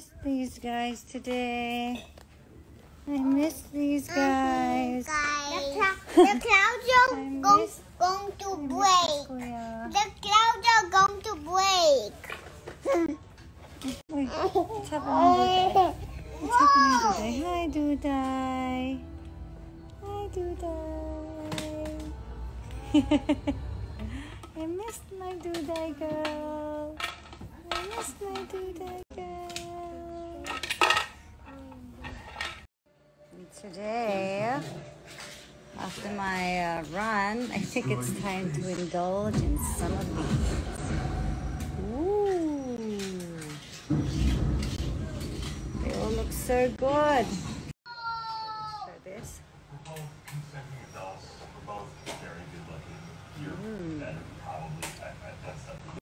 miss these guys today. I miss these mm-hmm, guys. The, clou- the clouds are go- going to break. The clouds are going to break. Wait, what's happening today? What's happening today? Hi, Duday. Hi, Duday. I missed my Duday girl. I missed my Duday girl. Today, after my uh, run, I think it's time to indulge in some of these. Ooh. They all look so good. Try this. We're both consenting adults. We're both very good looking. You're better, probably. I, I, that's something.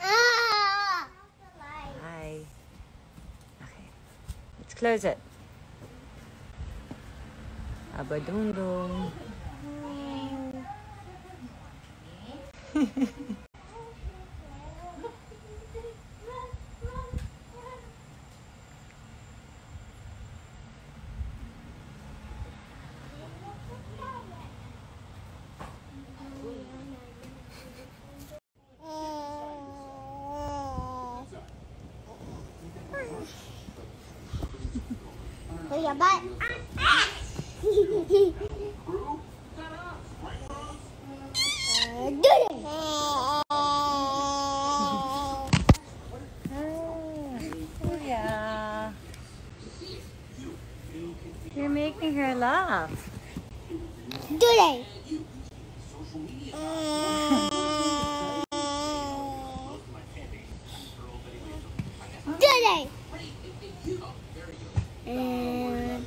Ah! Hi. Okay. Let's close it. Abadundong. With your butt. Do it. Yeah. You're making her laugh. Do it. Do it. And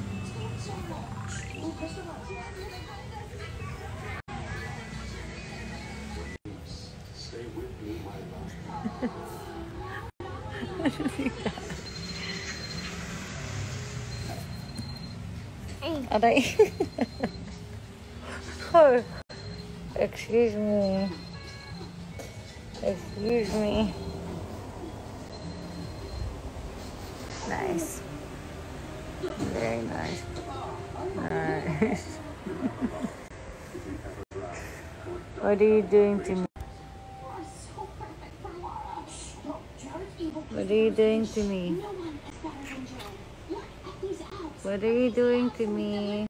Aray. oh, excuse me. Excuse me. Nice. Very nice. Nice. what are you doing to me? What are you doing to me? What are you doing to me?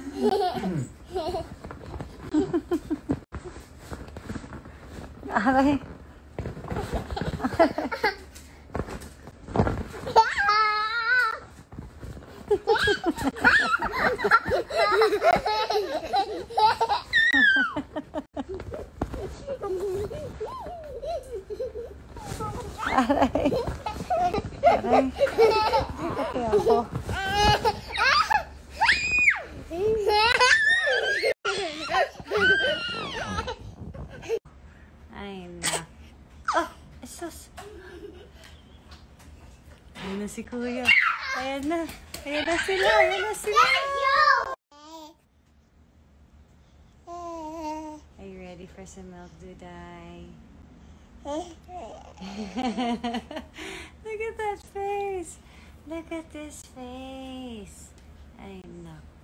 Aray. Aray. Aray. Aray. Aray. Pati ako. Ay, na. Oh, esos. Ayan na si Kuya. Ayan na. Ayan na sila. Ayan na sila. Are you ready for some milk, Duday? Look at that face. Look at this face. Ay, nako.